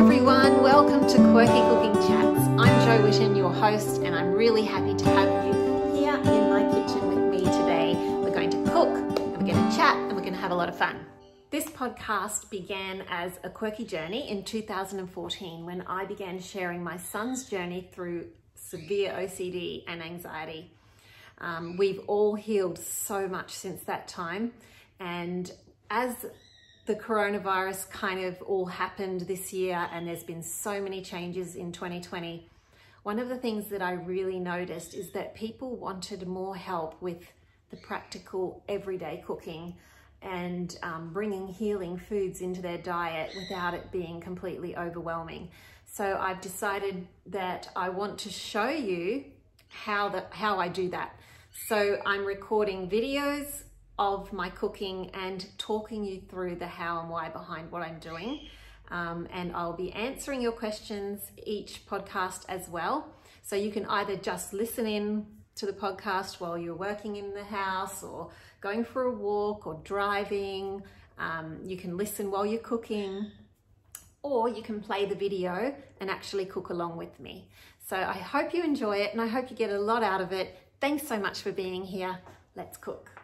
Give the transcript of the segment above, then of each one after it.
everyone, welcome to Quirky Cooking Chats. I'm Jo Whitton, your host, and I'm really happy to have you here in my kitchen with me today. We're going to cook, and we're going to chat, and we're going to have a lot of fun. This podcast began as a quirky journey in 2014 when I began sharing my son's journey through severe OCD and anxiety. Um, we've all healed so much since that time, and as the coronavirus kind of all happened this year and there's been so many changes in 2020, one of the things that I really noticed is that people wanted more help with the practical everyday cooking and um, bringing healing foods into their diet without it being completely overwhelming. So I've decided that I want to show you how, the, how I do that. So I'm recording videos of my cooking and talking you through the how and why behind what I'm doing. Um, and I'll be answering your questions each podcast as well. So you can either just listen in to the podcast while you're working in the house or going for a walk or driving. Um, you can listen while you're cooking or you can play the video and actually cook along with me. So I hope you enjoy it and I hope you get a lot out of it. Thanks so much for being here. Let's cook.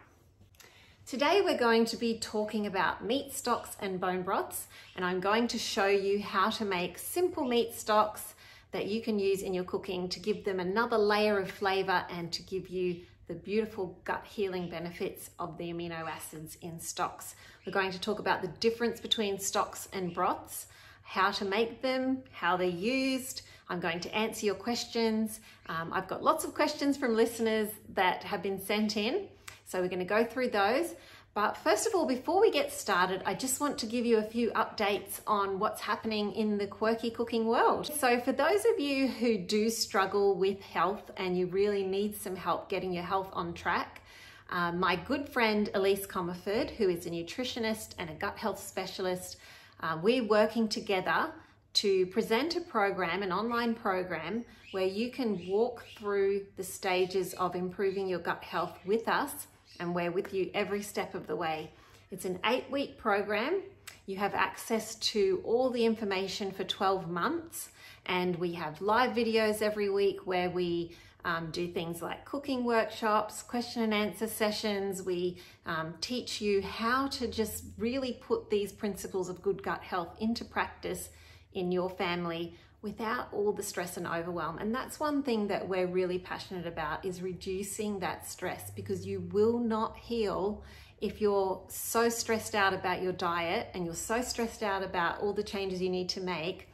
Today we're going to be talking about meat stocks and bone broths and I'm going to show you how to make simple meat stocks that you can use in your cooking to give them another layer of flavor and to give you the beautiful gut healing benefits of the amino acids in stocks. We're going to talk about the difference between stocks and broths, how to make them, how they're used. I'm going to answer your questions. Um, I've got lots of questions from listeners that have been sent in. So we're going to go through those. But first of all, before we get started, I just want to give you a few updates on what's happening in the quirky cooking world. So for those of you who do struggle with health and you really need some help getting your health on track, uh, my good friend Elise Comerford, who is a nutritionist and a gut health specialist, uh, we're working together to present a program, an online program, where you can walk through the stages of improving your gut health with us and we're with you every step of the way. It's an eight week program. You have access to all the information for 12 months and we have live videos every week where we um, do things like cooking workshops, question and answer sessions. We um, teach you how to just really put these principles of good gut health into practice in your family without all the stress and overwhelm. And that's one thing that we're really passionate about is reducing that stress because you will not heal if you're so stressed out about your diet and you're so stressed out about all the changes you need to make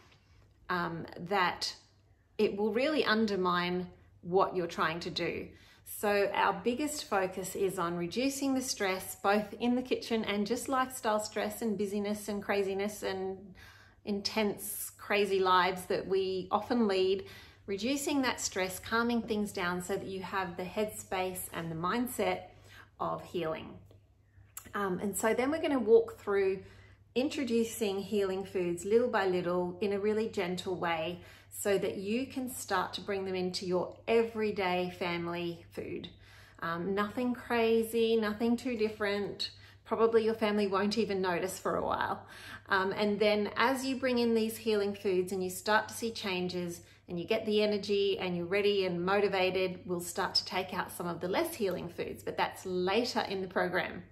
um, that it will really undermine what you're trying to do. So our biggest focus is on reducing the stress, both in the kitchen and just lifestyle stress and busyness and craziness and intense, crazy lives that we often lead, reducing that stress, calming things down so that you have the headspace and the mindset of healing. Um, and so then we're going to walk through introducing healing foods little by little in a really gentle way so that you can start to bring them into your everyday family food. Um, nothing crazy, nothing too different. Probably your family won't even notice for a while. Um, and then as you bring in these healing foods and you start to see changes and you get the energy and you're ready and motivated, we'll start to take out some of the less healing foods, but that's later in the program.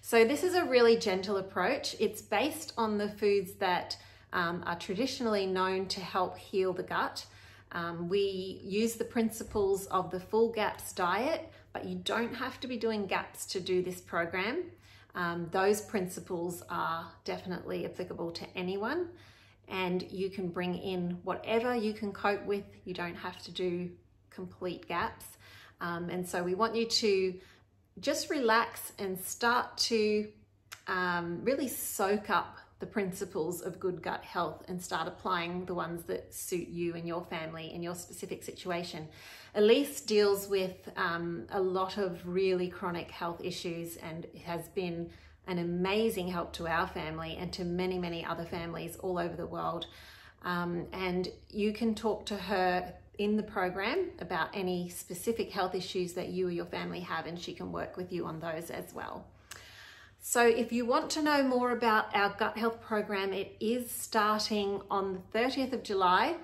So this is a really gentle approach. It's based on the foods that um, are traditionally known to help heal the gut. Um, we use the principles of the full GAPS diet, but you don't have to be doing GAPS to do this program. Um, those principles are definitely applicable to anyone and you can bring in whatever you can cope with. You don't have to do complete gaps. Um, and so we want you to just relax and start to um, really soak up the principles of good gut health and start applying the ones that suit you and your family in your specific situation. Elise deals with um, a lot of really chronic health issues and has been an amazing help to our family and to many, many other families all over the world. Um, and you can talk to her in the program about any specific health issues that you or your family have, and she can work with you on those as well. So if you want to know more about our gut health program, it is starting on the 30th of July,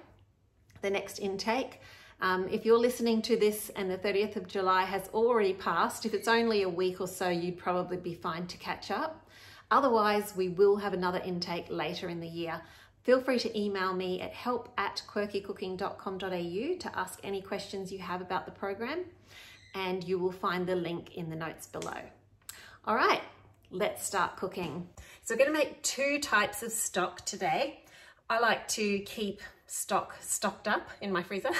the next intake. Um, if you're listening to this and the 30th of July has already passed, if it's only a week or so, you'd probably be fine to catch up. Otherwise, we will have another intake later in the year. Feel free to email me at help at quirkycooking.com.au to ask any questions you have about the program, and you will find the link in the notes below. All right, let's start cooking. So we're gonna make two types of stock today. I like to keep stock stocked up in my freezer.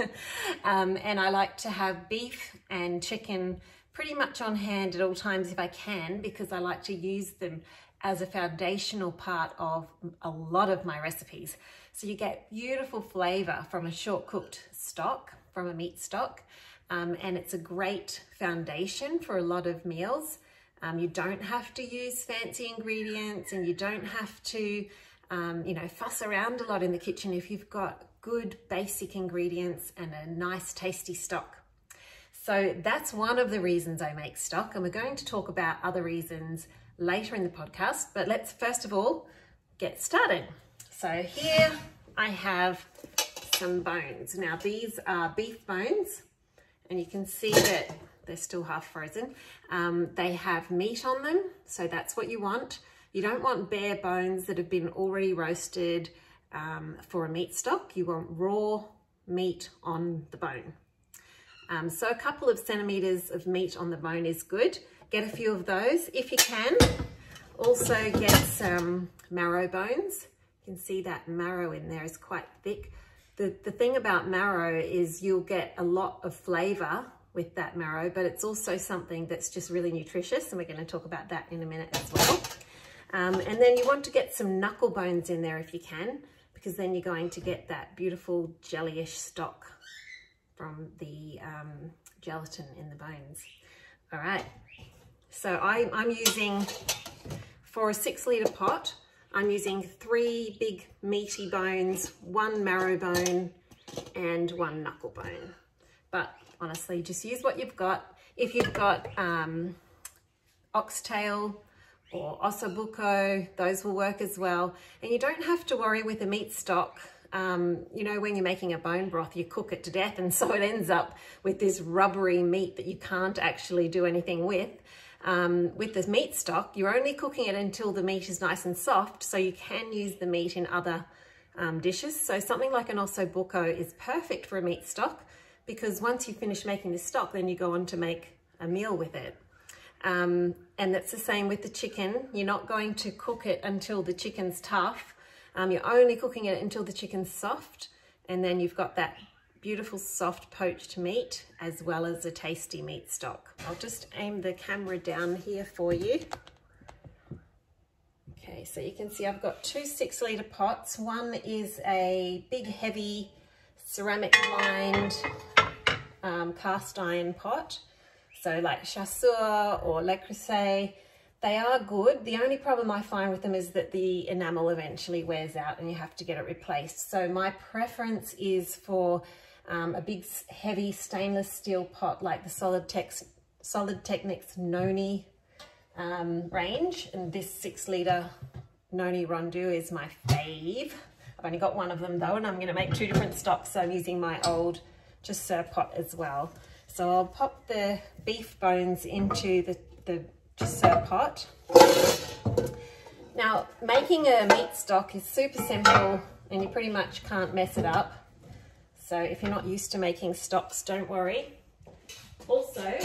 um, and I like to have beef and chicken pretty much on hand at all times if I can, because I like to use them as a foundational part of a lot of my recipes. So you get beautiful flavor from a short cooked stock, from a meat stock. Um, and it's a great foundation for a lot of meals. Um, you don't have to use fancy ingredients and you don't have to um, you know, fuss around a lot in the kitchen if you've got good basic ingredients and a nice tasty stock. So that's one of the reasons I make stock and we're going to talk about other reasons later in the podcast, but let's first of all get started. So here I have some bones. Now these are beef bones and you can see that they're still half frozen. Um, they have meat on them, so that's what you want. You don't want bare bones that have been already roasted um, for a meat stock. You want raw meat on the bone. Um, so a couple of centimeters of meat on the bone is good. Get a few of those if you can. Also get some marrow bones. You can see that marrow in there is quite thick. The, the thing about marrow is you'll get a lot of flavor with that marrow, but it's also something that's just really nutritious. And we're gonna talk about that in a minute as well. Um, and then you want to get some knuckle bones in there if you can, because then you're going to get that beautiful jellyish stock from the um, gelatin in the bones. All right, so I, I'm using, for a six litre pot, I'm using three big meaty bones, one marrow bone, and one knuckle bone. But honestly, just use what you've got. If you've got um, oxtail, or ossobuco, those will work as well. And you don't have to worry with a meat stock. Um, you know, when you're making a bone broth, you cook it to death and so it ends up with this rubbery meat that you can't actually do anything with. Um, with the meat stock, you're only cooking it until the meat is nice and soft, so you can use the meat in other um, dishes. So something like an ossobuco is perfect for a meat stock because once you finish making the stock, then you go on to make a meal with it. Um, and that's the same with the chicken. You're not going to cook it until the chicken's tough. Um, you're only cooking it until the chicken's soft. And then you've got that beautiful soft poached meat as well as a tasty meat stock. I'll just aim the camera down here for you. Okay, so you can see I've got two six litre pots. One is a big heavy ceramic lined um, cast iron pot so like Chasseur or Le Creuset, they are good. The only problem I find with them is that the enamel eventually wears out and you have to get it replaced. So my preference is for um, a big heavy stainless steel pot like the Solid, Tex Solidteknics Noni um, range. And this six litre Noni Rondeau is my fave. I've only got one of them though and I'm going to make two different stocks. So I'm using my old Chasseur pot as well. So I'll pop the beef bones into the, the Chasseur pot. Now, making a meat stock is super simple and you pretty much can't mess it up. So if you're not used to making stocks, don't worry. Also,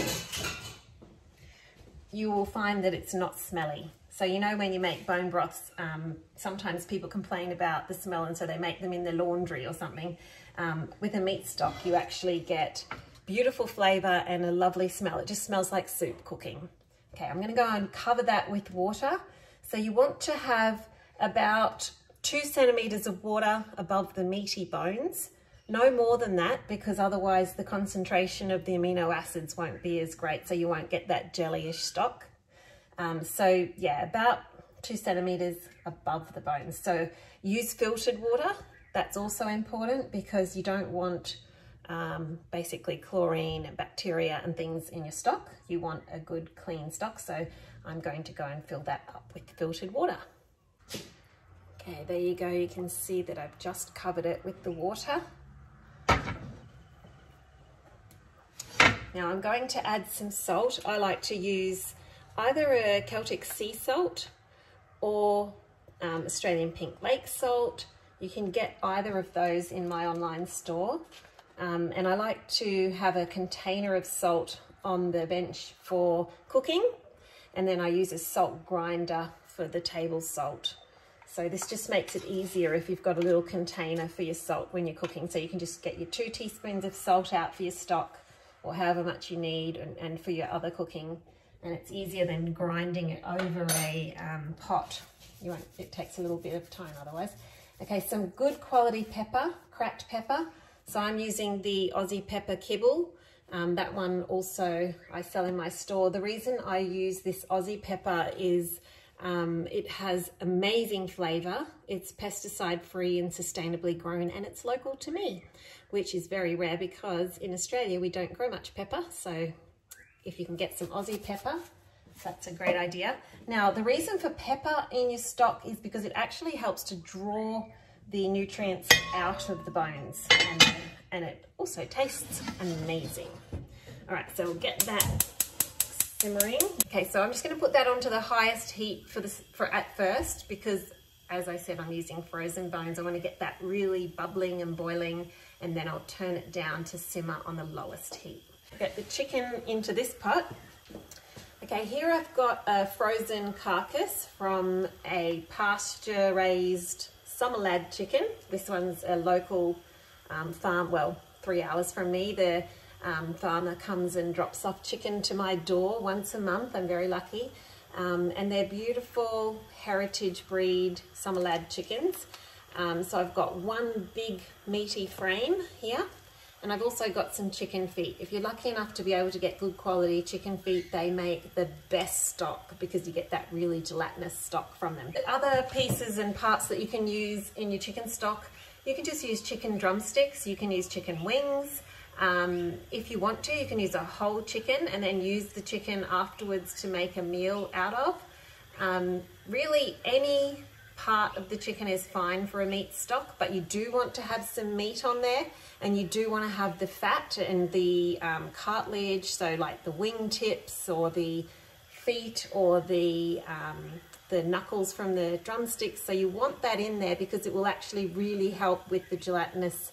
you will find that it's not smelly. So you know when you make bone broths, um, sometimes people complain about the smell and so they make them in the laundry or something. Um, with a meat stock, you actually get beautiful flavor and a lovely smell. It just smells like soup cooking. Okay, I'm gonna go and cover that with water. So you want to have about two centimeters of water above the meaty bones. No more than that because otherwise the concentration of the amino acids won't be as great so you won't get that jellyish stock. Um, so yeah, about two centimeters above the bones. So use filtered water. That's also important because you don't want um, basically chlorine and bacteria and things in your stock. You want a good clean stock, so I'm going to go and fill that up with filtered water. Okay, there you go. You can see that I've just covered it with the water. Now I'm going to add some salt. I like to use either a Celtic sea salt or um, Australian pink lake salt. You can get either of those in my online store. Um, and I like to have a container of salt on the bench for cooking. And then I use a salt grinder for the table salt. So this just makes it easier if you've got a little container for your salt when you're cooking. So you can just get your two teaspoons of salt out for your stock or however much you need and, and for your other cooking. And it's easier than grinding it over a um, pot. You won't, it takes a little bit of time otherwise. Okay, some good quality pepper, cracked pepper. So I'm using the Aussie Pepper Kibble. Um, that one also I sell in my store. The reason I use this Aussie pepper is um, it has amazing flavour. It's pesticide free and sustainably grown and it's local to me, which is very rare because in Australia we don't grow much pepper. So if you can get some Aussie pepper, that's a great idea. Now the reason for pepper in your stock is because it actually helps to draw the nutrients out of the bones and, and it also tastes amazing. All right, so we'll get that simmering. Okay, so I'm just gonna put that onto the highest heat for this for at first because as I said, I'm using frozen bones. I wanna get that really bubbling and boiling and then I'll turn it down to simmer on the lowest heat. Get the chicken into this pot. Okay, here I've got a frozen carcass from a pasture raised Sommerlad chicken. This one's a local um, farm, well, three hours from me. The um, farmer comes and drops off chicken to my door once a month. I'm very lucky. Um, and they're beautiful heritage breed Sommerlad chickens. Um, so I've got one big meaty frame here and I've also got some chicken feet. If you're lucky enough to be able to get good quality chicken feet, they make the best stock because you get that really gelatinous stock from them. The other pieces and parts that you can use in your chicken stock, you can just use chicken drumsticks, you can use chicken wings, um, if you want to, you can use a whole chicken and then use the chicken afterwards to make a meal out of. Um, really, any part of the chicken is fine for a meat stock, but you do want to have some meat on there and you do want to have the fat and the um, cartilage, so like the wing tips or the feet or the, um, the knuckles from the drumsticks. So you want that in there because it will actually really help with the gelatinous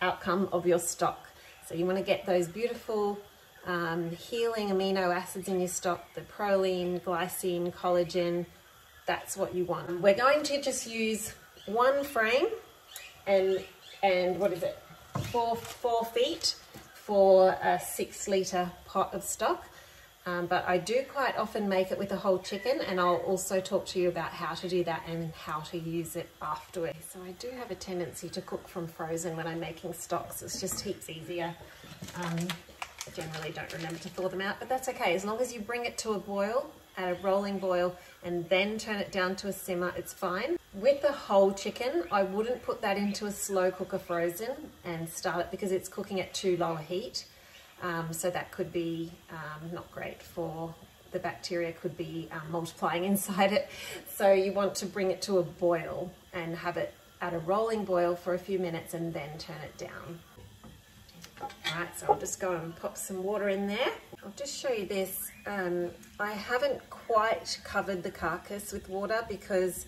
outcome of your stock. So you want to get those beautiful um, healing amino acids in your stock, the proline, glycine, collagen, that's what you want. We're going to just use one frame and, and what is it, four, four feet for a six litre pot of stock. Um, but I do quite often make it with a whole chicken and I'll also talk to you about how to do that and how to use it afterwards. So I do have a tendency to cook from frozen when I'm making stocks. It's just heaps easier. Um, generally don't remember to thaw them out, but that's okay. As long as you bring it to a boil, at a rolling boil, and then turn it down to a simmer, it's fine. With the whole chicken, I wouldn't put that into a slow cooker frozen and start it because it's cooking at too low a heat. Um, so that could be um, not great for the bacteria could be um, multiplying inside it. So you want to bring it to a boil and have it at a rolling boil for a few minutes and then turn it down. Right, so I'll just go and pop some water in there. I'll just show you this. Um, I haven't quite covered the carcass with water because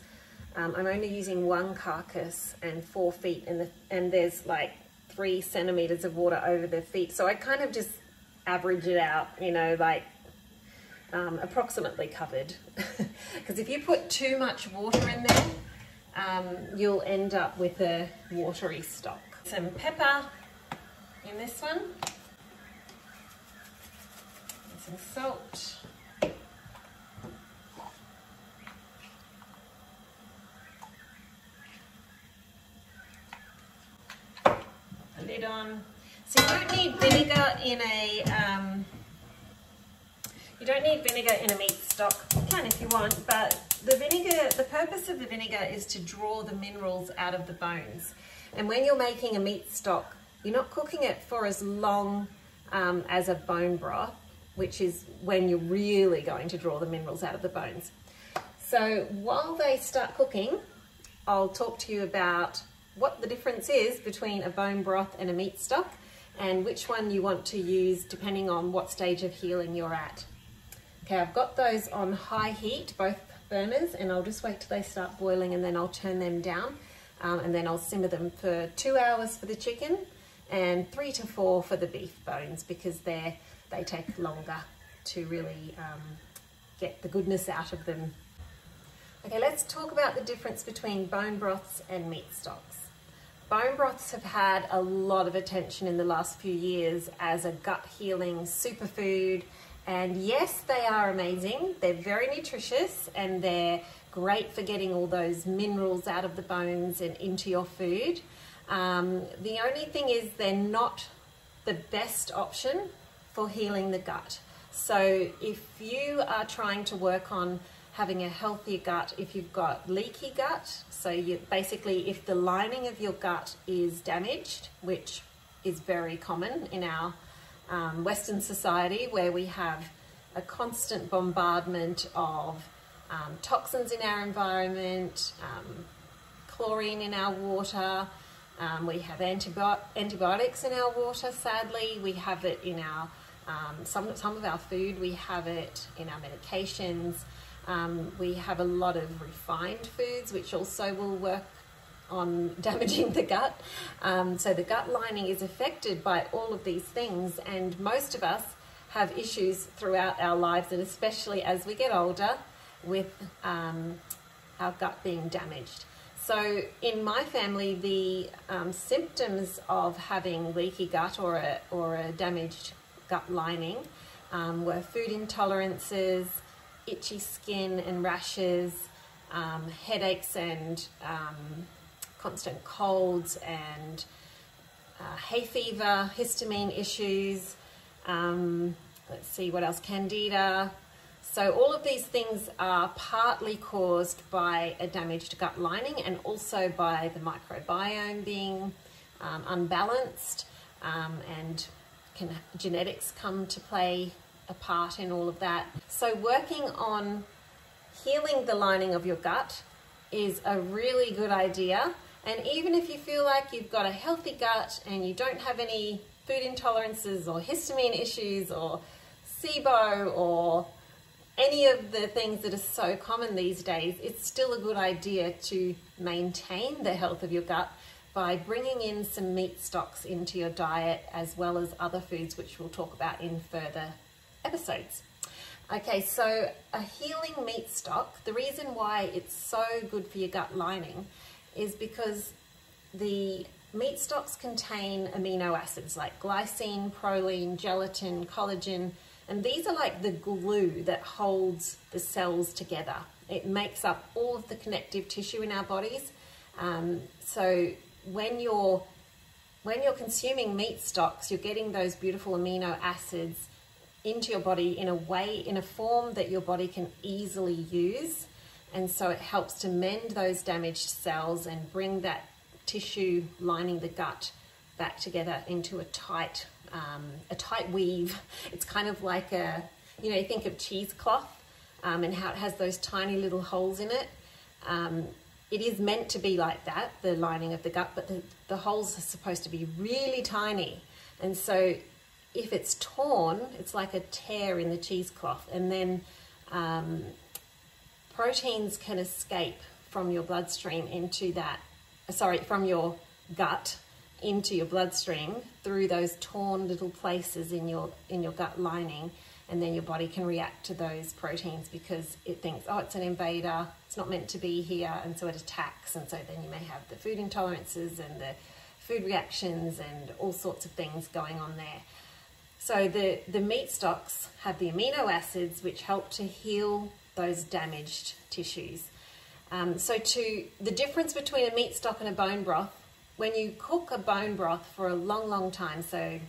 um, I'm only using one carcass and four feet and, the, and there's like three centimeters of water over the feet. So I kind of just average it out, you know, like um, approximately covered. Because if you put too much water in there, um, you'll end up with a watery stock. Some pepper in this one. And some salt. lid on. So you don't need vinegar in a, um, you don't need vinegar in a meat stock. You can if you want, but the vinegar, the purpose of the vinegar is to draw the minerals out of the bones. And when you're making a meat stock, you're not cooking it for as long um, as a bone broth, which is when you're really going to draw the minerals out of the bones. So while they start cooking, I'll talk to you about what the difference is between a bone broth and a meat stock and which one you want to use depending on what stage of healing you're at. Okay, I've got those on high heat, both burners, and I'll just wait till they start boiling and then I'll turn them down um, and then I'll simmer them for two hours for the chicken and three to four for the beef bones because they they take longer to really um, get the goodness out of them. Okay, let's talk about the difference between bone broths and meat stocks. Bone broths have had a lot of attention in the last few years as a gut healing superfood. And yes, they are amazing. They're very nutritious and they're great for getting all those minerals out of the bones and into your food. Um, the only thing is they're not the best option for healing the gut. So if you are trying to work on having a healthier gut, if you've got leaky gut, so you basically if the lining of your gut is damaged, which is very common in our um, Western society where we have a constant bombardment of um, toxins in our environment, um, chlorine in our water, um, we have antibi antibiotics in our water, sadly. We have it in our, um, some, some of our food, we have it in our medications. Um, we have a lot of refined foods, which also will work on damaging the gut. Um, so the gut lining is affected by all of these things, and most of us have issues throughout our lives, and especially as we get older, with um, our gut being damaged. So in my family, the um, symptoms of having leaky gut or a, or a damaged gut lining um, were food intolerances, itchy skin and rashes, um, headaches and um, constant colds and uh, hay fever, histamine issues, um, let's see what else, candida, so all of these things are partly caused by a damaged gut lining and also by the microbiome being um, unbalanced um, and can genetics come to play a part in all of that. So working on healing the lining of your gut is a really good idea. And even if you feel like you've got a healthy gut and you don't have any food intolerances or histamine issues or SIBO or any of the things that are so common these days, it's still a good idea to maintain the health of your gut by bringing in some meat stocks into your diet as well as other foods which we'll talk about in further episodes. Okay, so a healing meat stock, the reason why it's so good for your gut lining is because the meat stocks contain amino acids like glycine, proline, gelatin, collagen, and these are like the glue that holds the cells together. It makes up all of the connective tissue in our bodies. Um, so when you're when you're consuming meat stocks, you're getting those beautiful amino acids into your body in a way, in a form that your body can easily use. And so it helps to mend those damaged cells and bring that tissue lining the gut back together into a tight um, a tight weave. It's kind of like a, you know, think of cheesecloth um, and how it has those tiny little holes in it. Um, it is meant to be like that, the lining of the gut, but the, the holes are supposed to be really tiny. And so if it's torn, it's like a tear in the cheesecloth. And then um, proteins can escape from your bloodstream into that, sorry, from your gut into your bloodstream through those torn little places in your in your gut lining and then your body can react to those proteins because it thinks oh it's an invader. It's not meant to be here. And so it attacks and so then you may have the food intolerances and the food reactions and all sorts of things going on there. So the the meat stocks have the amino acids which help to heal those damaged tissues. Um, so to the difference between a meat stock and a bone broth when you cook a bone broth for a long, long time, so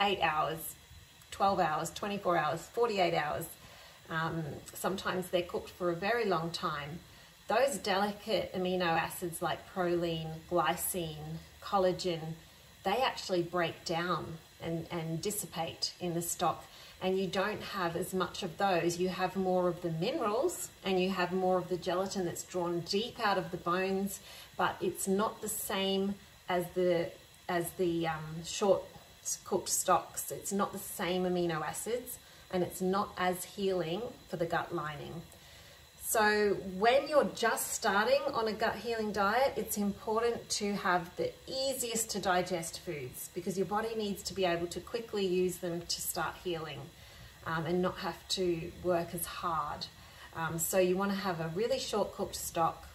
eight hours, 12 hours, 24 hours, 48 hours, um, sometimes they're cooked for a very long time, those delicate amino acids like proline, glycine, collagen, they actually break down and, and dissipate in the stock and you don't have as much of those. You have more of the minerals and you have more of the gelatin that's drawn deep out of the bones, but it's not the same as the as the um, short cooked stocks. It's not the same amino acids and it's not as healing for the gut lining. So when you're just starting on a gut healing diet, it's important to have the easiest to digest foods because your body needs to be able to quickly use them to start healing um, and not have to work as hard. Um, so you want to have a really short cooked stock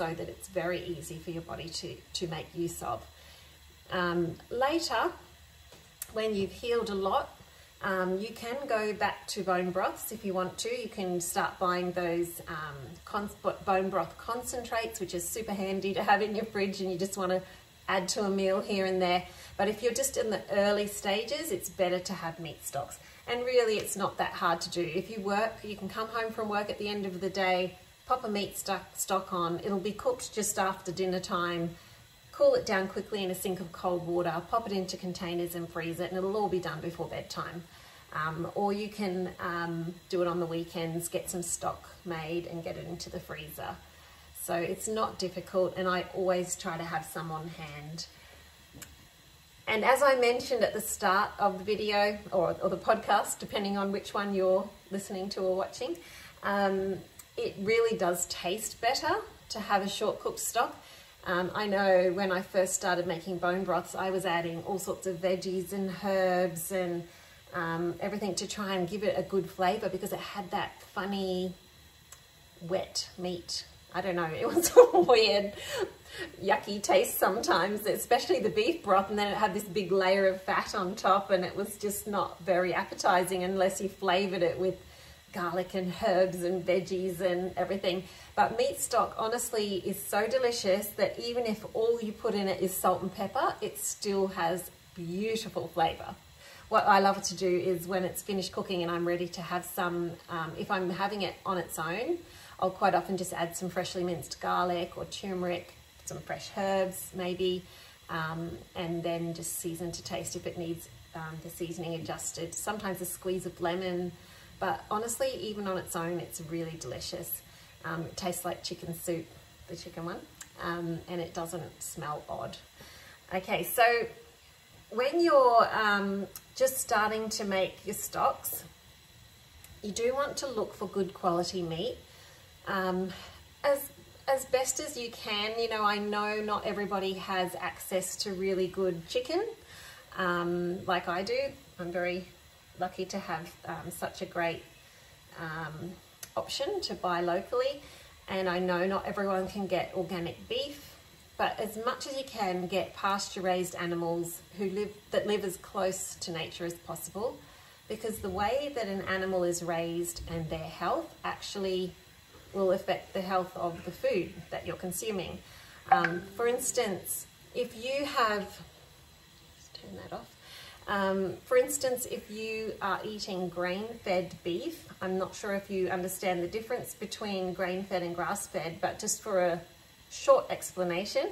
so that it's very easy for your body to, to make use of. Um, later, when you've healed a lot, um, you can go back to bone broths if you want to. You can start buying those um, bone broth concentrates, which is super handy to have in your fridge and you just want to add to a meal here and there. But if you're just in the early stages, it's better to have meat stocks. And really, it's not that hard to do. If you work, you can come home from work at the end of the day, pop a meat stock, on. It'll be cooked just after dinner time cool it down quickly in a sink of cold water, pop it into containers and freeze it, and it'll all be done before bedtime. Um, or you can um, do it on the weekends, get some stock made and get it into the freezer. So it's not difficult, and I always try to have some on hand. And as I mentioned at the start of the video or, or the podcast, depending on which one you're listening to or watching, um, it really does taste better to have a short cooked stock. Um, I know when I first started making bone broths, I was adding all sorts of veggies and herbs and um, everything to try and give it a good flavor because it had that funny wet meat. I don't know, it was a weird, yucky taste sometimes, especially the beef broth. And then it had this big layer of fat on top and it was just not very appetizing unless you flavored it with garlic and herbs and veggies and everything. But meat stock honestly is so delicious that even if all you put in it is salt and pepper, it still has beautiful flavor. What I love to do is when it's finished cooking and I'm ready to have some, um, if I'm having it on its own, I'll quite often just add some freshly minced garlic or turmeric, some fresh herbs maybe, um, and then just season to taste if it needs um, the seasoning adjusted. Sometimes a squeeze of lemon, but honestly, even on its own, it's really delicious. Um, it tastes like chicken soup, the chicken one, um, and it doesn't smell odd. Okay, so when you're um, just starting to make your stocks, you do want to look for good quality meat. Um, as as best as you can, you know, I know not everybody has access to really good chicken um, like I do. I'm very lucky to have um, such a great um, option to buy locally. And I know not everyone can get organic beef, but as much as you can get pasture raised animals who live that live as close to nature as possible because the way that an animal is raised and their health actually will affect the health of the food that you're consuming. Um, for instance, if you have, turn that off, um, for instance, if you are eating grain-fed beef, I'm not sure if you understand the difference between grain-fed and grass-fed, but just for a short explanation,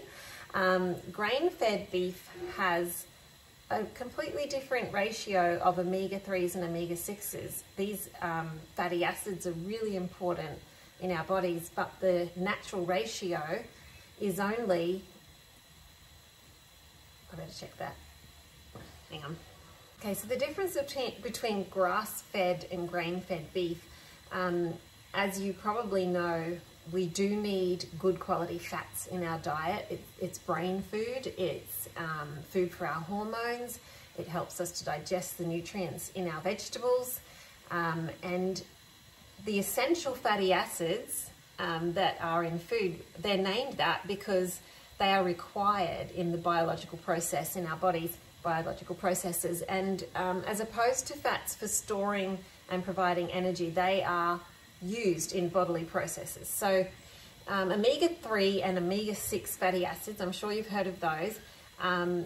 um, grain-fed beef has a completely different ratio of omega-3s and omega-6s. These um, fatty acids are really important in our bodies, but the natural ratio is only, I better check that, Okay, so the difference between, between grass-fed and grain-fed beef, um, as you probably know, we do need good quality fats in our diet. It, it's brain food, it's um, food for our hormones, it helps us to digest the nutrients in our vegetables, um, and the essential fatty acids um, that are in food, they're named that because they are required in the biological process in our bodies biological processes. And um, as opposed to fats for storing and providing energy, they are used in bodily processes. So um, omega-3 and omega-6 fatty acids, I'm sure you've heard of those, um,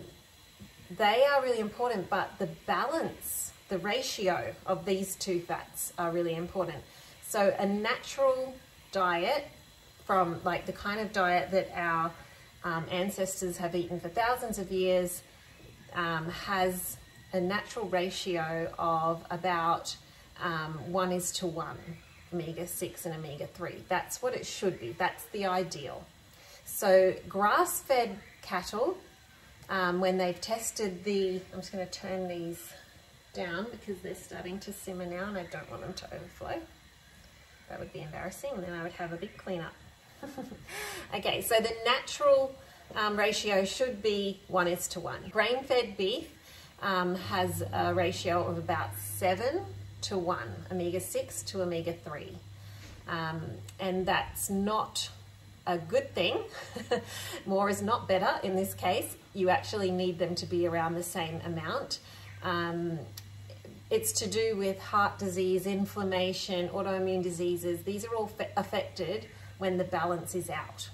they are really important, but the balance, the ratio of these two fats are really important. So a natural diet from like the kind of diet that our um, ancestors have eaten for thousands of years um, has a natural ratio of about um, 1 is to 1, omega-6 and omega-3. That's what it should be. That's the ideal. So grass-fed cattle, um, when they've tested the, I'm just going to turn these down because they're starting to simmer now and I don't want them to overflow. That would be embarrassing and then I would have a big cleanup. okay, so the natural um, ratio should be 1 is to 1. Grain-fed beef um, has a ratio of about 7 to 1, omega-6 to omega-3. Um, and that's not a good thing. More is not better in this case. You actually need them to be around the same amount. Um, it's to do with heart disease, inflammation, autoimmune diseases. These are all affected when the balance is out.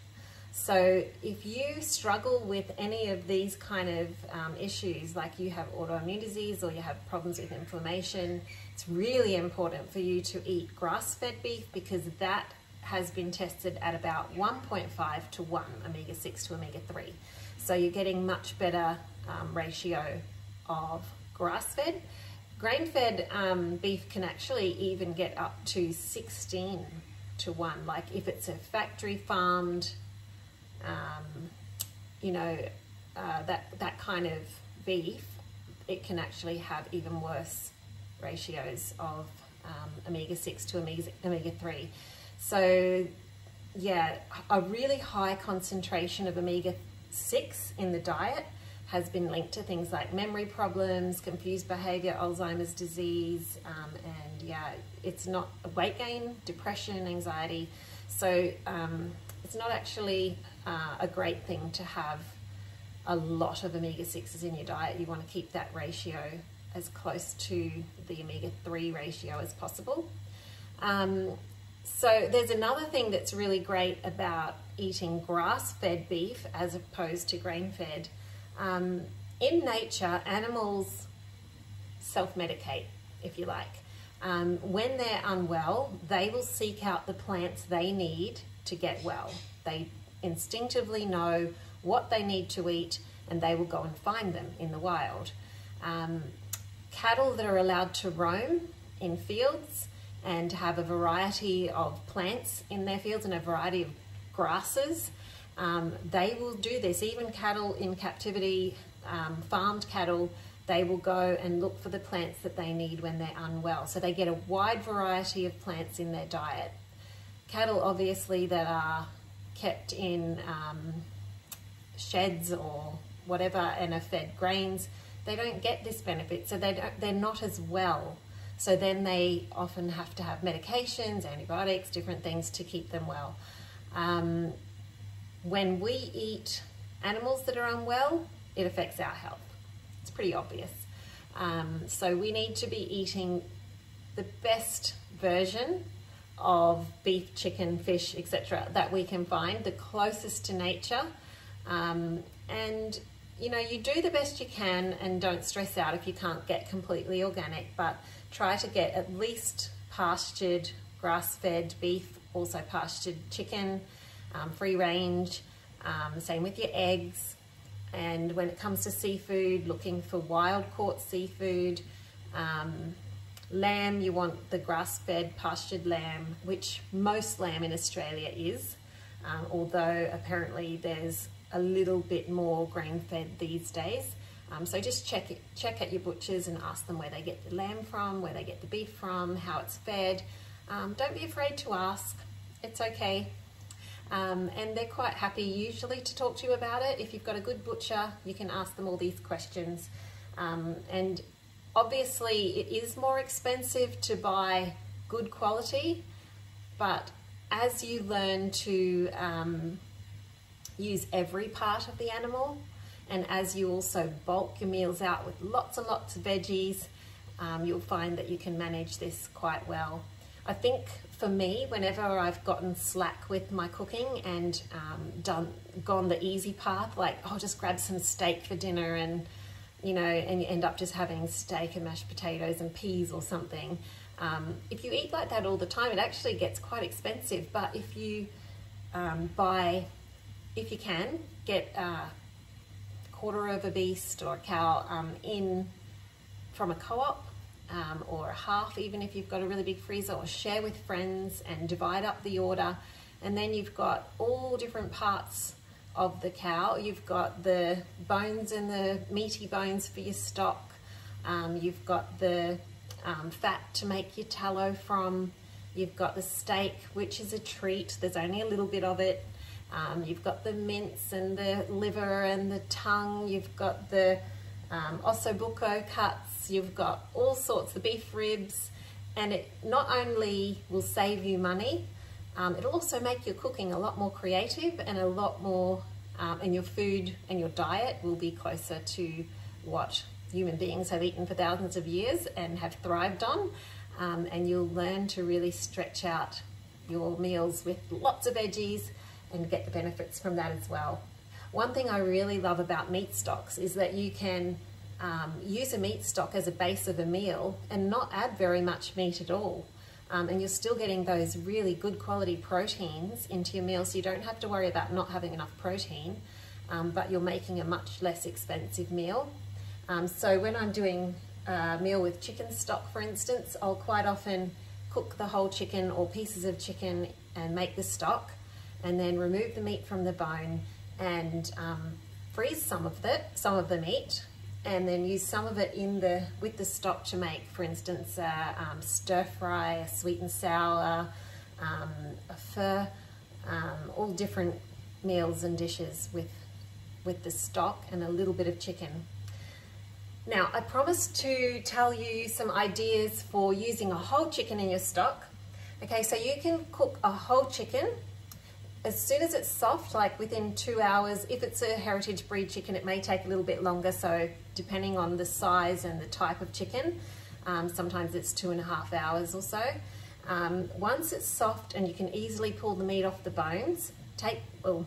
So if you struggle with any of these kind of um, issues, like you have autoimmune disease or you have problems with inflammation, it's really important for you to eat grass-fed beef because that has been tested at about 1.5 to 1 omega-6 to omega-3. So you're getting much better um, ratio of grass-fed. Grain-fed um, beef can actually even get up to 16 to 1. Like if it's a factory farmed, um, you know, uh, that, that kind of beef, it can actually have even worse ratios of um, omega-6 to omega-3. So yeah, a really high concentration of omega-6 in the diet has been linked to things like memory problems, confused behavior, Alzheimer's disease, um, and yeah, it's not weight gain, depression, anxiety. So um, it's not actually uh, a great thing to have a lot of omega-6s in your diet. You want to keep that ratio as close to the omega-3 ratio as possible. Um, so there's another thing that's really great about eating grass-fed beef as opposed to grain-fed. Um, in nature, animals self-medicate, if you like. Um, when they're unwell, they will seek out the plants they need to get well. They instinctively know what they need to eat and they will go and find them in the wild. Um, cattle that are allowed to roam in fields and have a variety of plants in their fields and a variety of grasses. Um, they will do this. Even cattle in captivity, um, farmed cattle, they will go and look for the plants that they need when they're unwell. So they get a wide variety of plants in their diet. Cattle, obviously, that are kept in um, sheds or whatever and are fed grains, they don't get this benefit. So they don't, they're not as well so then they often have to have medications, antibiotics, different things to keep them well. Um, when we eat animals that are unwell, it affects our health. It's pretty obvious. Um, so we need to be eating the best version of beef, chicken, fish, etc. that we can find, the closest to nature. Um, and you know, you do the best you can and don't stress out if you can't get completely organic, but try to get at least pastured, grass-fed beef, also pastured chicken, um, free range, um, same with your eggs. And when it comes to seafood, looking for wild caught seafood. Um, lamb, you want the grass-fed pastured lamb, which most lamb in Australia is, um, although apparently there's a little bit more grain-fed these days. Um, so just check it, check at your butchers and ask them where they get the lamb from, where they get the beef from, how it's fed. Um, don't be afraid to ask. It's okay. Um, and they're quite happy usually to talk to you about it. If you've got a good butcher, you can ask them all these questions. Um, and obviously it is more expensive to buy good quality, but as you learn to um, use every part of the animal, and as you also bulk your meals out with lots and lots of veggies, um, you'll find that you can manage this quite well. I think for me, whenever I've gotten slack with my cooking and um, done gone the easy path, like I'll oh, just grab some steak for dinner and you know, and you end up just having steak and mashed potatoes and peas or something. Um, if you eat like that all the time, it actually gets quite expensive. But if you um, buy, if you can, get a quarter of a beast or a cow um, in from a co-op um, or a half even if you've got a really big freezer or share with friends and divide up the order and then you've got all different parts of the cow. You've got the bones and the meaty bones for your stock. Um, you've got the um, fat to make your tallow from. You've got the steak, which is a treat. There's only a little bit of it. Um, you've got the mince and the liver and the tongue. You've got the um, ossobuco cuts. You've got all sorts, of beef ribs. And it not only will save you money, um, it'll also make your cooking a lot more creative and a lot more, um, and your food and your diet will be closer to what human beings have eaten for thousands of years and have thrived on. Um, and you'll learn to really stretch out your meals with lots of veggies and get the benefits from that as well. One thing I really love about meat stocks is that you can um, use a meat stock as a base of a meal and not add very much meat at all um, and you're still getting those really good quality proteins into your meal so you don't have to worry about not having enough protein um, but you're making a much less expensive meal. Um, so when I'm doing a meal with chicken stock for instance I'll quite often cook the whole chicken or pieces of chicken and make the stock and then remove the meat from the bone and um, freeze some of it, some of the meat and then use some of it in the with the stock to make, for instance, a um, stir fry, a sweet and sour, um, a pho, um, all different meals and dishes with, with the stock and a little bit of chicken. Now, I promised to tell you some ideas for using a whole chicken in your stock. Okay, so you can cook a whole chicken as soon as it's soft, like within two hours, if it's a heritage breed chicken, it may take a little bit longer. So depending on the size and the type of chicken, um, sometimes it's two and a half hours or so. Um, once it's soft and you can easily pull the meat off the bones, take, well,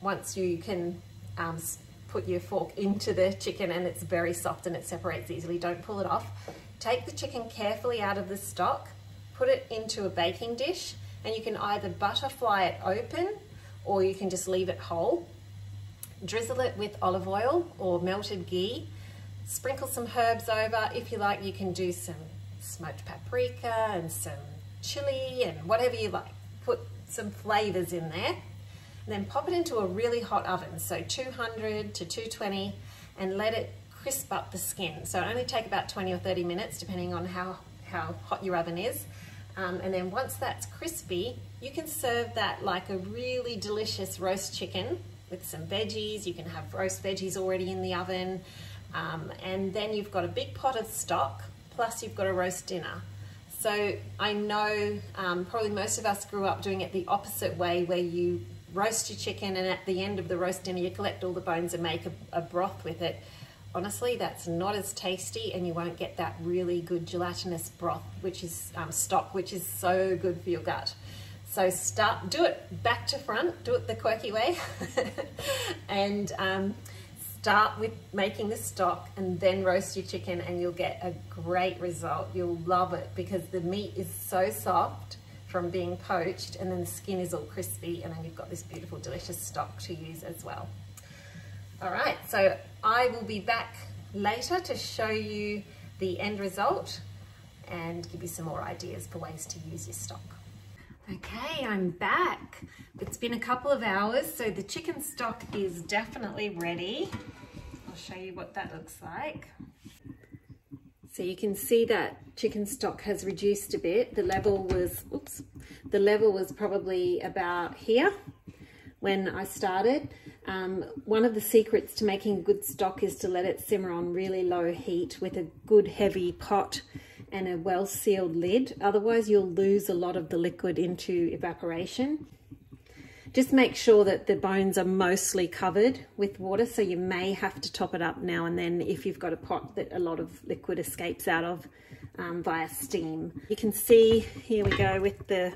once you can um, put your fork into the chicken and it's very soft and it separates easily, don't pull it off. Take the chicken carefully out of the stock, put it into a baking dish, and you can either butterfly it open or you can just leave it whole. Drizzle it with olive oil or melted ghee. Sprinkle some herbs over. If you like, you can do some smoked paprika and some chili and whatever you like. Put some flavors in there. And then pop it into a really hot oven, so 200 to 220, and let it crisp up the skin. So it only take about 20 or 30 minutes, depending on how, how hot your oven is. Um, and then once that's crispy, you can serve that like a really delicious roast chicken with some veggies. You can have roast veggies already in the oven. Um, and then you've got a big pot of stock, plus you've got a roast dinner. So I know um, probably most of us grew up doing it the opposite way where you roast your chicken and at the end of the roast dinner you collect all the bones and make a, a broth with it honestly that's not as tasty and you won't get that really good gelatinous broth which is um, stock which is so good for your gut. So start do it back to front do it the quirky way and um, start with making the stock and then roast your chicken and you'll get a great result. You'll love it because the meat is so soft from being poached and then the skin is all crispy and then you've got this beautiful delicious stock to use as well all right, so I will be back later to show you the end result and give you some more ideas for ways to use your stock. Okay, I'm back. It's been a couple of hours, so the chicken stock is definitely ready. I'll show you what that looks like. So you can see that chicken stock has reduced a bit. The level was, oops, the level was probably about here when I started. Um, one of the secrets to making good stock is to let it simmer on really low heat with a good heavy pot and a well sealed lid. Otherwise you'll lose a lot of the liquid into evaporation. Just make sure that the bones are mostly covered with water so you may have to top it up now and then if you've got a pot that a lot of liquid escapes out of um, via steam. You can see, here we go with the,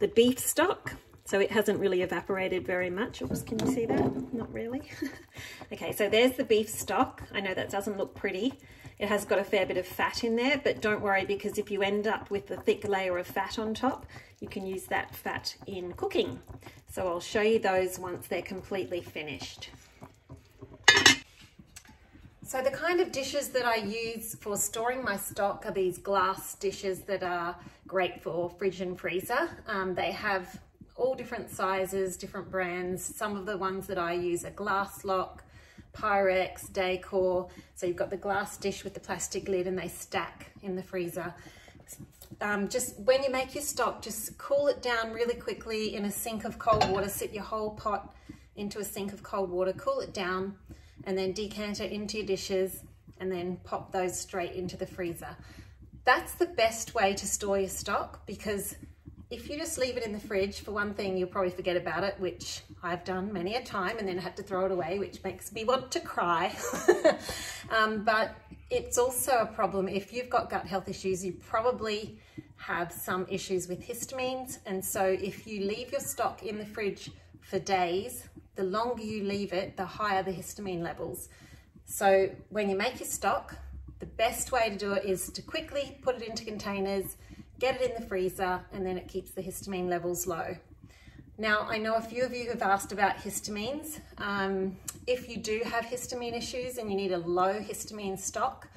the beef stock. So it hasn't really evaporated very much. Oops, can you see that? Not really. okay, so there's the beef stock. I know that doesn't look pretty. It has got a fair bit of fat in there, but don't worry because if you end up with a thick layer of fat on top, you can use that fat in cooking. So I'll show you those once they're completely finished. So the kind of dishes that I use for storing my stock are these glass dishes that are great for fridge and freezer. Um, they have all different sizes, different brands. Some of the ones that I use are Glasslock, Pyrex, Dacor. So you've got the glass dish with the plastic lid and they stack in the freezer. Um, just when you make your stock, just cool it down really quickly in a sink of cold water. Sit your whole pot into a sink of cold water, cool it down, and then decant it into your dishes and then pop those straight into the freezer. That's the best way to store your stock because if you just leave it in the fridge, for one thing, you'll probably forget about it, which I've done many a time and then had to throw it away, which makes me want to cry. um, but it's also a problem if you've got gut health issues, you probably have some issues with histamines. And so if you leave your stock in the fridge for days, the longer you leave it, the higher the histamine levels. So when you make your stock, the best way to do it is to quickly put it into containers, get it in the freezer, and then it keeps the histamine levels low. Now, I know a few of you have asked about histamines. Um, if you do have histamine issues and you need a low histamine stock,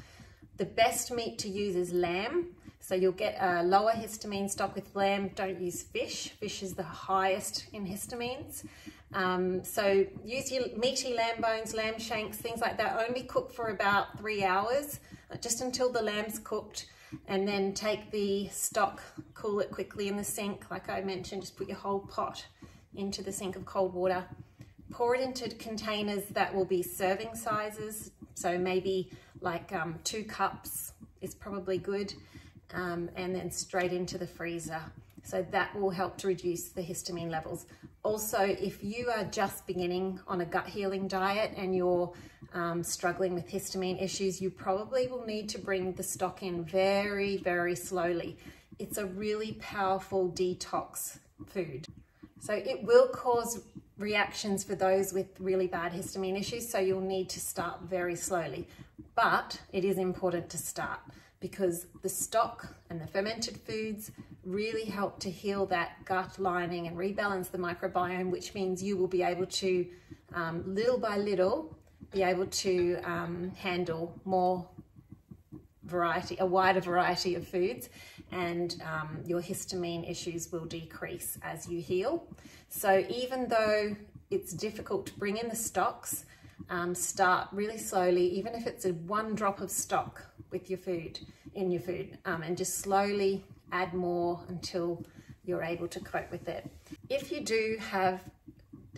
the best meat to use is lamb. So you'll get a lower histamine stock with lamb. Don't use fish. Fish is the highest in histamines. Um, so use your meaty lamb bones, lamb shanks, things like that. Only cook for about three hours, uh, just until the lamb's cooked. And then take the stock, cool it quickly in the sink. Like I mentioned, just put your whole pot into the sink of cold water. Pour it into containers that will be serving sizes. So maybe like um, two cups is probably good. Um, and then straight into the freezer. So that will help to reduce the histamine levels. Also, if you are just beginning on a gut healing diet and you're um, struggling with histamine issues, you probably will need to bring the stock in very, very slowly. It's a really powerful detox food. So it will cause reactions for those with really bad histamine issues, so you'll need to start very slowly. But it is important to start because the stock and the fermented foods really help to heal that gut lining and rebalance the microbiome, which means you will be able to, um, little by little, be able to um, handle more variety, a wider variety of foods, and um, your histamine issues will decrease as you heal. So even though it's difficult to bring in the stocks, um, start really slowly, even if it's a one drop of stock with your food, in your food, um, and just slowly add more until you're able to cope with it. If you do have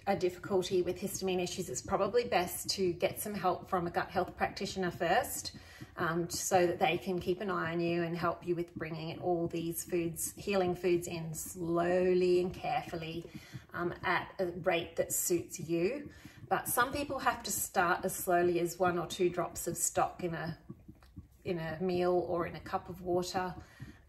a difficulty with histamine issues, it's probably best to get some help from a gut health practitioner first um, so that they can keep an eye on you and help you with bringing in all these foods, healing foods in slowly and carefully um, at a rate that suits you. But some people have to start as slowly as one or two drops of stock in a, in a meal or in a cup of water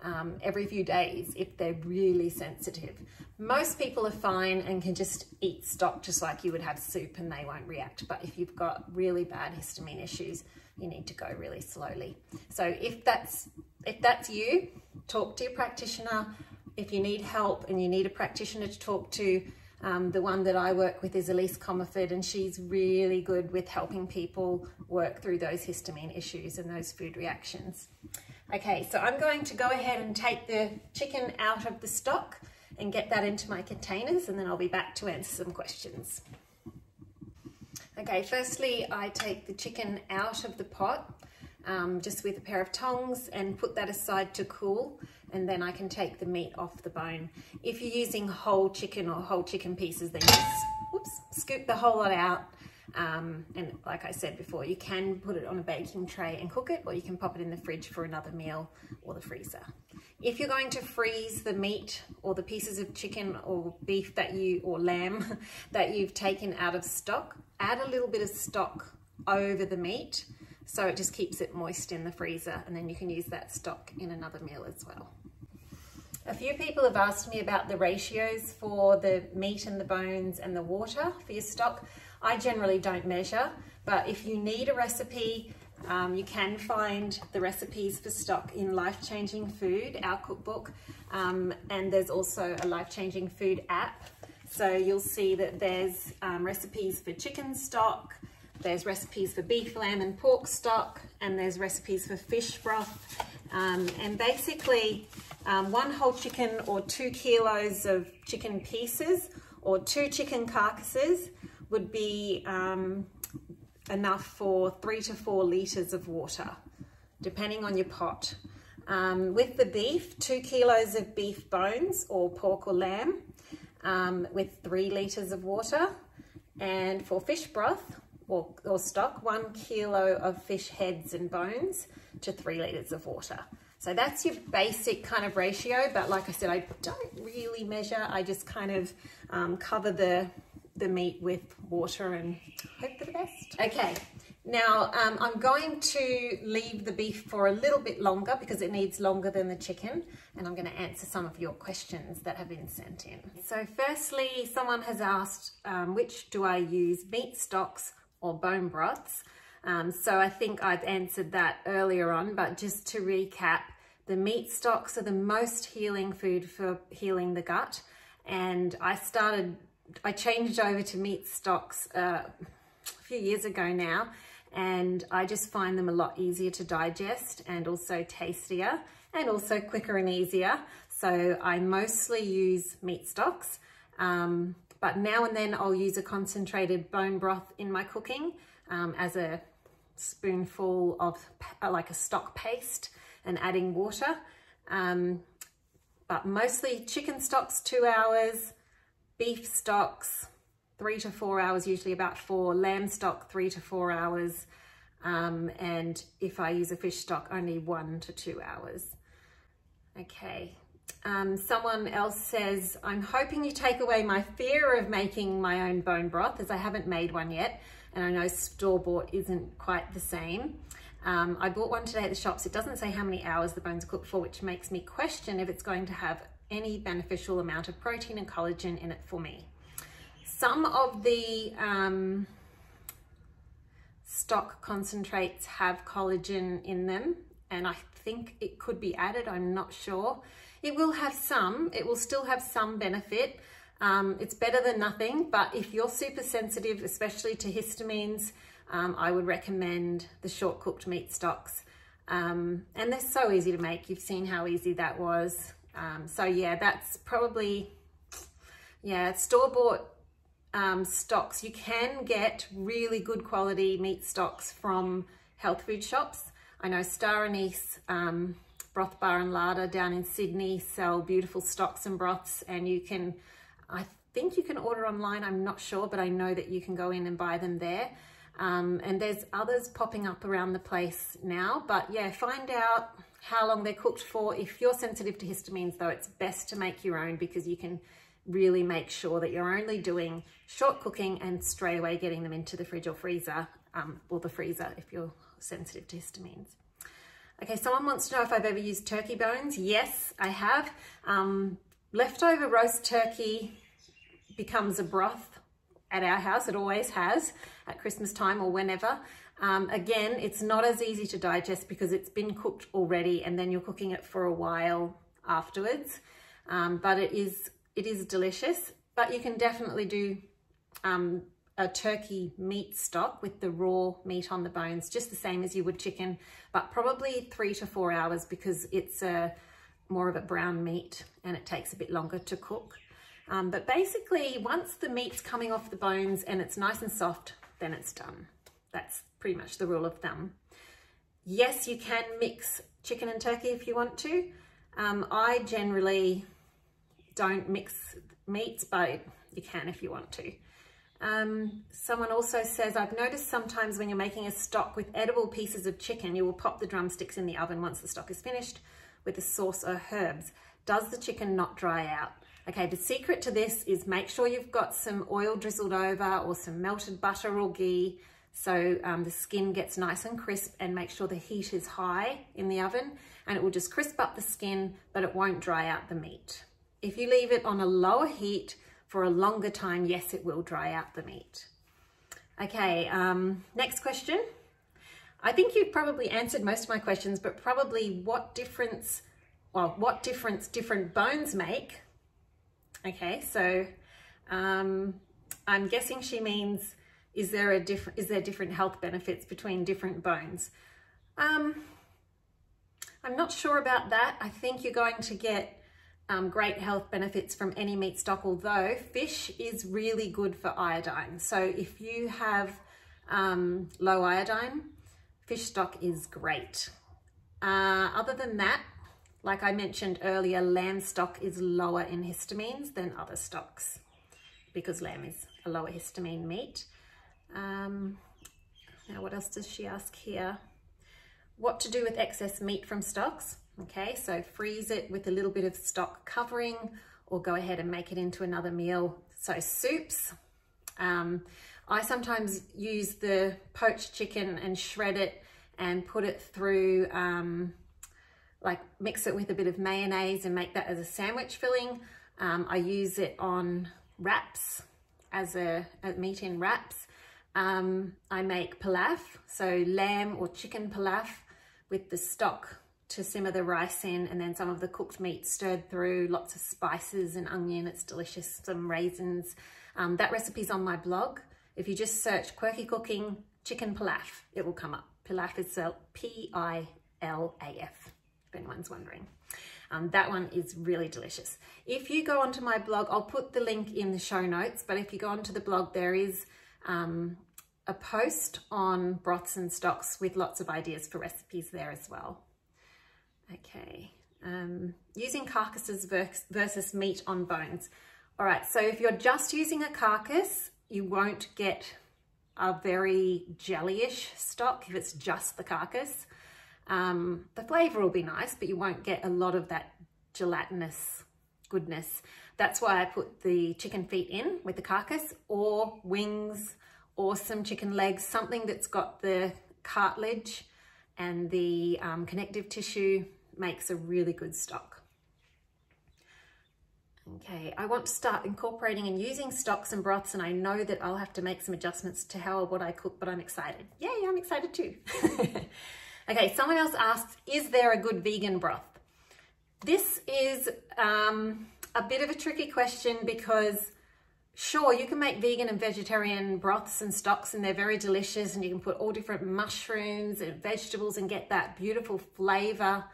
um, every few days if they're really sensitive. Most people are fine and can just eat stock just like you would have soup and they won't react. But if you've got really bad histamine issues, you need to go really slowly. So if that's, if that's you, talk to your practitioner. If you need help and you need a practitioner to talk to, um, the one that I work with is Elise Comerford and she's really good with helping people work through those histamine issues and those food reactions. Okay, so I'm going to go ahead and take the chicken out of the stock and get that into my containers and then I'll be back to answer some questions. Okay, firstly, I take the chicken out of the pot um, just with a pair of tongs and put that aside to cool and then I can take the meat off the bone. If you're using whole chicken or whole chicken pieces, then just whoops, scoop the whole lot out um, and like I said before, you can put it on a baking tray and cook it, or you can pop it in the fridge for another meal or the freezer. If you're going to freeze the meat or the pieces of chicken or beef that you, or lamb that you've taken out of stock, add a little bit of stock over the meat so it just keeps it moist in the freezer and then you can use that stock in another meal as well. A few people have asked me about the ratios for the meat and the bones and the water for your stock. I generally don't measure, but if you need a recipe, um, you can find the recipes for stock in Life Changing Food, our cookbook, um, and there's also a Life Changing Food app. So you'll see that there's um, recipes for chicken stock, There's recipes for beef, lamb and pork stock, and there's recipes for fish broth. Um, and basically, um, one whole chicken or two kilos of chicken pieces or two chicken carcasses would be um, enough for three to four litres of water, depending on your pot. Um, with the beef, two kilos of beef bones or pork or lamb um, with three litres of water. And for fish broth or, or stock, one kilo of fish heads and bones to three litres of water. So that's your basic kind of ratio, but like I said, I don't really measure. I just kind of um, cover the, the meat with water and hope for the best. Okay, now um, I'm going to leave the beef for a little bit longer because it needs longer than the chicken and I'm going to answer some of your questions that have been sent in. So firstly, someone has asked um, which do I use, meat stocks or bone broths? Um, so I think I've answered that earlier on, but just to recap, the meat stocks are the most healing food for healing the gut. And I started, I changed over to meat stocks uh, a few years ago now, and I just find them a lot easier to digest and also tastier and also quicker and easier. So I mostly use meat stocks, um, but now and then I'll use a concentrated bone broth in my cooking um, as a spoonful of uh, like a stock paste and adding water. Um, but mostly chicken stocks, two hours, beef stocks, three to four hours, usually about four, lamb stock, three to four hours. Um, and if I use a fish stock, only one to two hours. Okay. Um, someone else says, I'm hoping you take away my fear of making my own bone broth as I haven't made one yet. And I know store-bought isn't quite the same. Um, I bought one today at the shops. It doesn't say how many hours the bones are cooked for, which makes me question if it's going to have any beneficial amount of protein and collagen in it for me. Some of the um, stock concentrates have collagen in them, and I think it could be added, I'm not sure. It will have some, it will still have some benefit. Um, it's better than nothing, but if you're super sensitive, especially to histamines, um, I would recommend the short cooked meat stocks. Um, and they're so easy to make. You've seen how easy that was. Um, so yeah, that's probably, yeah, store-bought um, stocks. You can get really good quality meat stocks from health food shops. I know Star Anise, um, Broth Bar and Larder down in Sydney sell beautiful stocks and broths and you can, I think you can order online, I'm not sure, but I know that you can go in and buy them there. Um, and there's others popping up around the place now, but yeah, find out how long they're cooked for. If you're sensitive to histamines though, it's best to make your own because you can really make sure that you're only doing short cooking and straight away getting them into the fridge or freezer, um, or the freezer if you're sensitive to histamines. Okay, someone wants to know if I've ever used turkey bones. Yes, I have. Um, leftover roast turkey becomes a broth at our house. It always has at Christmas time or whenever. Um, again, it's not as easy to digest because it's been cooked already and then you're cooking it for a while afterwards. Um, but it is, it is delicious, but you can definitely do um, a turkey meat stock with the raw meat on the bones, just the same as you would chicken, but probably three to four hours because it's a more of a brown meat and it takes a bit longer to cook. Um, but basically, once the meat's coming off the bones and it's nice and soft, then it's done. That's pretty much the rule of thumb. Yes, you can mix chicken and turkey if you want to. Um, I generally don't mix meats, but you can if you want to. Um, someone also says, I've noticed sometimes when you're making a stock with edible pieces of chicken, you will pop the drumsticks in the oven once the stock is finished with the sauce or herbs. Does the chicken not dry out? Okay, the secret to this is make sure you've got some oil drizzled over or some melted butter or ghee so um, the skin gets nice and crisp and make sure the heat is high in the oven and it will just crisp up the skin but it won't dry out the meat. If you leave it on a lower heat for a longer time, yes, it will dry out the meat. Okay, um, next question. I think you've probably answered most of my questions, but probably what difference, well, what difference different bones make Okay, so um, I'm guessing she means is there a different, is there different health benefits between different bones? Um, I'm not sure about that. I think you're going to get um, great health benefits from any meat stock, although fish is really good for iodine. So if you have um, low iodine, fish stock is great. Uh, other than that, like I mentioned earlier, lamb stock is lower in histamines than other stocks because lamb is a lower histamine meat. Um, now, what else does she ask here? What to do with excess meat from stocks? Okay, so freeze it with a little bit of stock covering or go ahead and make it into another meal. So soups, um, I sometimes use the poached chicken and shred it and put it through, um, like mix it with a bit of mayonnaise and make that as a sandwich filling. Um, I use it on wraps as a, a meat in wraps. Um, I make pilaf, so lamb or chicken pilaf with the stock to simmer the rice in and then some of the cooked meat stirred through, lots of spices and onion, it's delicious, some raisins. Um, that recipe's on my blog. If you just search Quirky Cooking Chicken Pilaf, it will come up. Pilaf is spelled P-I-L-A-F, if anyone's wondering. Um, that one is really delicious. If you go onto my blog, I'll put the link in the show notes, but if you go onto the blog, there is um, a post on broths and stocks with lots of ideas for recipes there as well. Okay, um, using carcasses versus meat on bones. All right, so if you're just using a carcass, you won't get a very jellyish stock if it's just the carcass. Um, the flavor will be nice, but you won't get a lot of that gelatinous goodness. That's why I put the chicken feet in with the carcass or wings or some chicken legs, something that's got the cartilage and the um, connective tissue makes a really good stock. Okay, I want to start incorporating and using stocks and broths and I know that I'll have to make some adjustments to how or what I cook, but I'm excited. Yay, I'm excited too. okay, someone else asks, is there a good vegan broth? This is um, a bit of a tricky question because Sure, you can make vegan and vegetarian broths and stocks and they're very delicious and you can put all different mushrooms and vegetables and get that beautiful flavor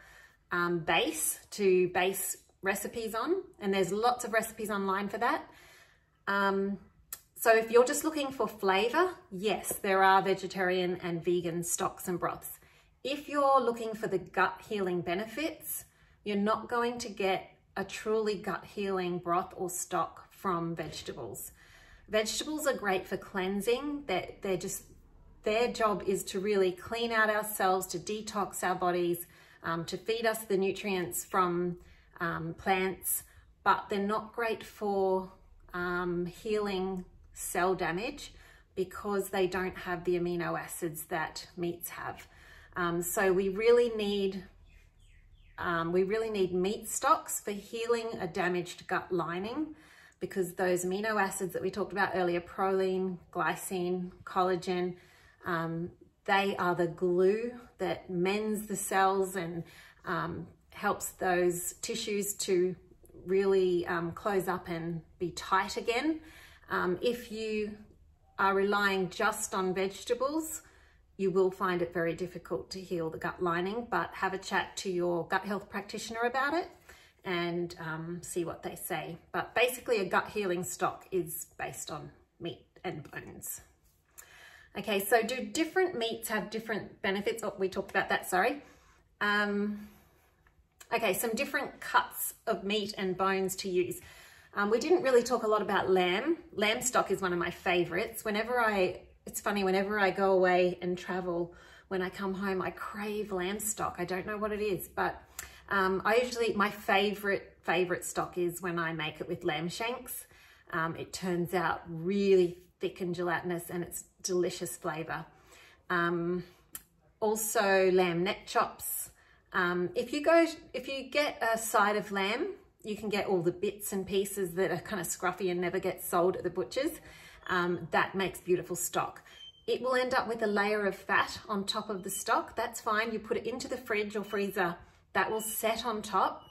um, base to base recipes on. And there's lots of recipes online for that. Um, so if you're just looking for flavor, yes, there are vegetarian and vegan stocks and broths. If you're looking for the gut healing benefits, you're not going to get a truly gut healing broth or stock from vegetables. Vegetables are great for cleansing. They're, they're just, their job is to really clean out ourselves, to detox our bodies, um, to feed us the nutrients from um, plants, but they're not great for um, healing cell damage because they don't have the amino acids that meats have. Um, so we really need um, we really need meat stocks for healing a damaged gut lining because those amino acids that we talked about earlier, proline, glycine, collagen, um, they are the glue that mends the cells and um, helps those tissues to really um, close up and be tight again. Um, if you are relying just on vegetables, you will find it very difficult to heal the gut lining, but have a chat to your gut health practitioner about it and um, see what they say. But basically a gut healing stock is based on meat and bones. Okay, so do different meats have different benefits? Oh, we talked about that, sorry. Um, okay, some different cuts of meat and bones to use. Um, we didn't really talk a lot about lamb. Lamb stock is one of my favorites. Whenever I, it's funny, whenever I go away and travel, when I come home, I crave lamb stock. I don't know what it is, but um, I usually, my favorite, favorite stock is when I make it with lamb shanks. Um, it turns out really thick and gelatinous and it's delicious flavor. Um, also lamb neck chops. Um, if you go, if you get a side of lamb, you can get all the bits and pieces that are kind of scruffy and never get sold at the butchers. Um, that makes beautiful stock. It will end up with a layer of fat on top of the stock. That's fine. You put it into the fridge or freezer that will set on top.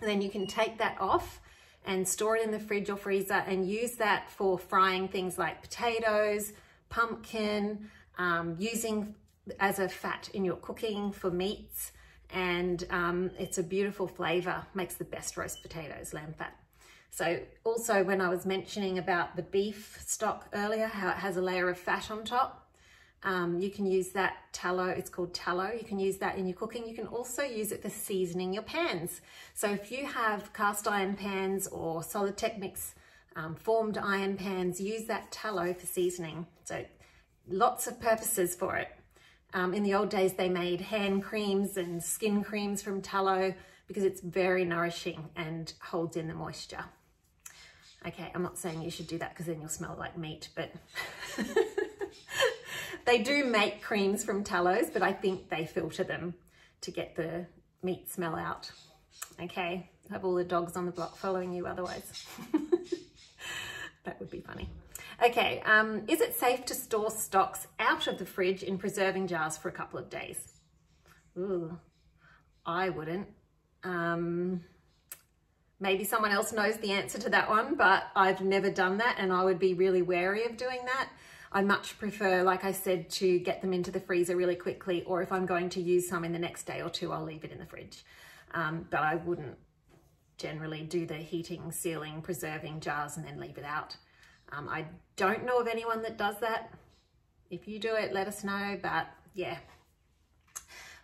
And then you can take that off and store it in the fridge or freezer and use that for frying things like potatoes, pumpkin, um, using as a fat in your cooking for meats and um, it's a beautiful flavor, makes the best roast potatoes, lamb fat. So also when I was mentioning about the beef stock earlier, how it has a layer of fat on top, um, you can use that tallow, it's called tallow. You can use that in your cooking. You can also use it for seasoning your pans. So if you have cast iron pans or Solidteknics um, formed iron pans, use that tallow for seasoning. So lots of purposes for it. Um, in the old days, they made hand creams and skin creams from tallow because it's very nourishing and holds in the moisture. Okay, I'm not saying you should do that because then you'll smell like meat, but they do make creams from tallows, but I think they filter them to get the meat smell out. Okay, have all the dogs on the block following you otherwise. that would be funny. Okay, um, is it safe to store stocks out of the fridge in preserving jars for a couple of days? Ooh, I wouldn't. Um, maybe someone else knows the answer to that one, but I've never done that and I would be really wary of doing that. I much prefer, like I said, to get them into the freezer really quickly, or if I'm going to use some in the next day or two, I'll leave it in the fridge. Um, but I wouldn't generally do the heating, sealing, preserving jars and then leave it out. Um, I don't know of anyone that does that. If you do it, let us know, but yeah.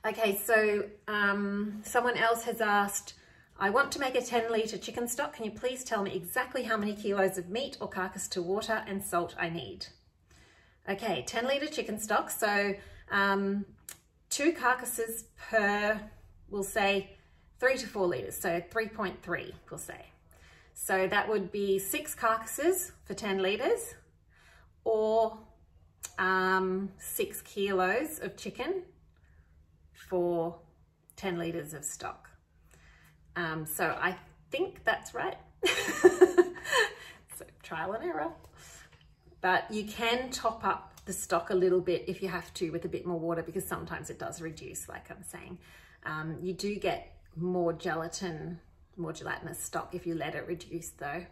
Okay, so um, someone else has asked, I want to make a 10 litre chicken stock. Can you please tell me exactly how many kilos of meat or carcass to water and salt I need? Okay, 10 litre chicken stock. So um, two carcasses per, we'll say three to four litres. So 3.3, we'll say. So that would be six carcasses for 10 litres or um, six kilos of chicken for 10 litres of stock. Um, so I think that's right. so trial and error. But you can top up the stock a little bit if you have to with a bit more water because sometimes it does reduce, like I'm saying. Um, you do get more gelatin more gelatinous stock if you let it reduce though.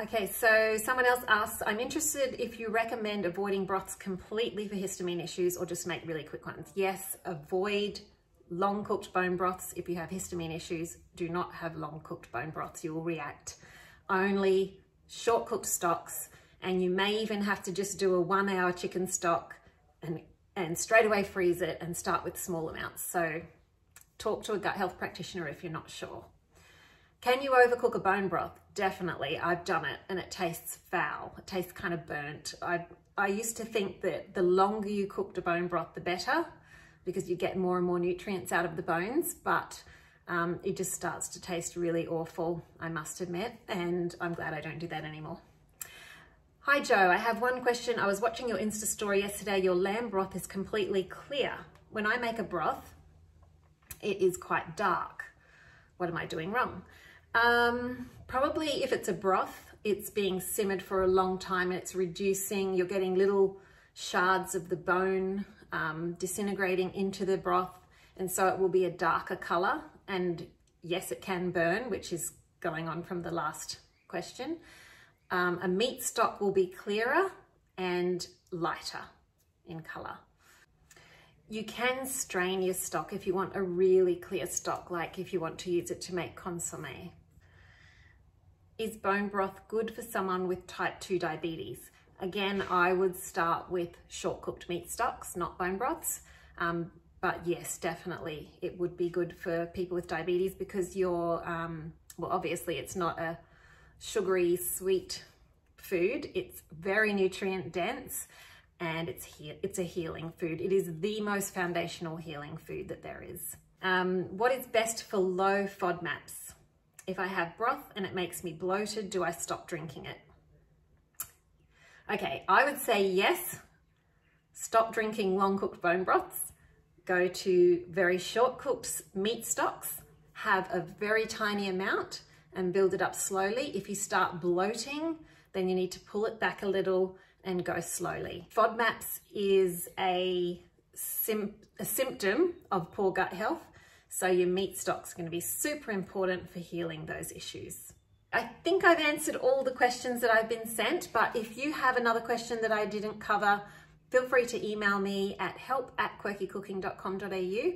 Okay, so someone else asks, I'm interested if you recommend avoiding broths completely for histamine issues or just make really quick ones. Yes, avoid long cooked bone broths if you have histamine issues. Do not have long cooked bone broths, you will react. Only short cooked stocks and you may even have to just do a one hour chicken stock and, and straight away freeze it and start with small amounts. So talk to a gut health practitioner if you're not sure. Can you overcook a bone broth? Definitely. I've done it and it tastes foul. It tastes kind of burnt. I, I used to think that the longer you cooked a bone broth, the better because you get more and more nutrients out of the bones, but um, it just starts to taste really awful, I must admit, and I'm glad I don't do that anymore. Hi Jo, I have one question. I was watching your Insta story yesterday. Your lamb broth is completely clear. When I make a broth, it is quite dark. What am I doing wrong? Um, probably if it's a broth, it's being simmered for a long time and it's reducing, you're getting little shards of the bone um, disintegrating into the broth and so it will be a darker color and yes it can burn which is going on from the last question. Um, a meat stock will be clearer and lighter in color. You can strain your stock if you want a really clear stock, like if you want to use it to make consomme. Is bone broth good for someone with type 2 diabetes? Again, I would start with short cooked meat stocks, not bone broths. Um, but yes, definitely it would be good for people with diabetes because you're, um, well, obviously it's not a sugary, sweet food. It's very nutrient dense and it's he it's a healing food. It is the most foundational healing food that there is. Um, what is best for low FODMAPs? If I have broth and it makes me bloated, do I stop drinking it? Okay, I would say yes. Stop drinking long cooked bone broths. Go to very short cooked meat stocks. Have a very tiny amount and build it up slowly. If you start bloating, then you need to pull it back a little and go slowly. FODMAPs is a, a symptom of poor gut health, so your meat stock's gonna be super important for healing those issues. I think I've answered all the questions that I've been sent, but if you have another question that I didn't cover, feel free to email me at help at quirkycooking.com.au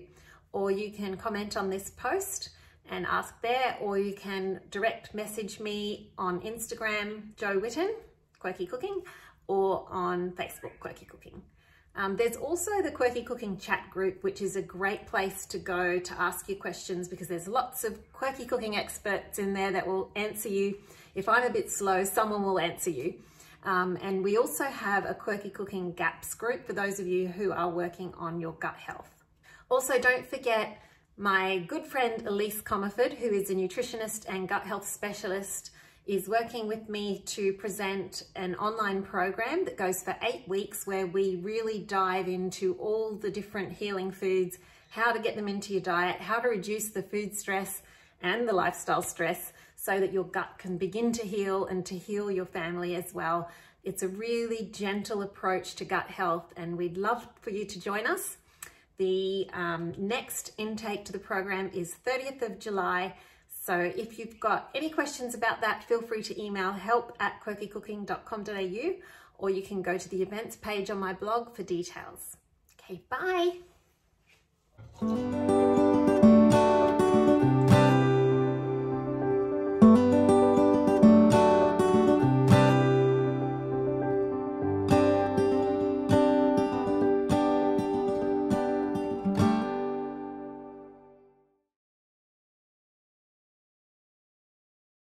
or you can comment on this post and ask there, or you can direct message me on Instagram, Jo Whitton, Quirky Cooking, or on Facebook, Quirky Cooking. Um, there's also the Quirky Cooking chat group, which is a great place to go to ask your questions because there's lots of quirky cooking experts in there that will answer you. If I'm a bit slow, someone will answer you. Um, and we also have a Quirky Cooking Gaps group for those of you who are working on your gut health. Also, don't forget my good friend Elise Comerford, who is a nutritionist and gut health specialist, is working with me to present an online program that goes for eight weeks where we really dive into all the different healing foods, how to get them into your diet, how to reduce the food stress and the lifestyle stress so that your gut can begin to heal and to heal your family as well. It's a really gentle approach to gut health and we'd love for you to join us. The um, next intake to the program is 30th of July so if you've got any questions about that, feel free to email help at quirkycooking.com.au or you can go to the events page on my blog for details. Okay, bye.